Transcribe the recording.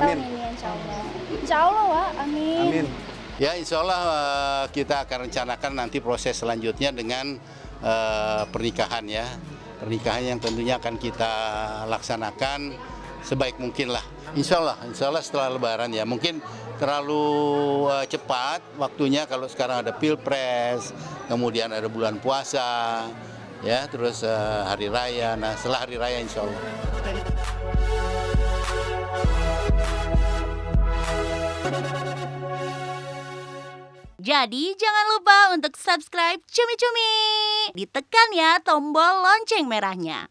tahun ini insya Allah. Insya Allah Wak, amin. Amin. Ya insya Allah eh, kita akan rencanakan nanti proses selanjutnya dengan eh, pernikahan ya. Pernikahan yang tentunya akan kita laksanakan sebaik mungkin lah. Insya Allah, insya Allah setelah lebaran ya. Mungkin terlalu eh, cepat waktunya kalau sekarang ada pilpres, kemudian ada bulan puasa, ya terus eh, hari raya. Nah setelah hari raya insya Allah. Jadi jangan lupa untuk subscribe Cumi Cumi. Ditekan ya tombol lonceng merahnya.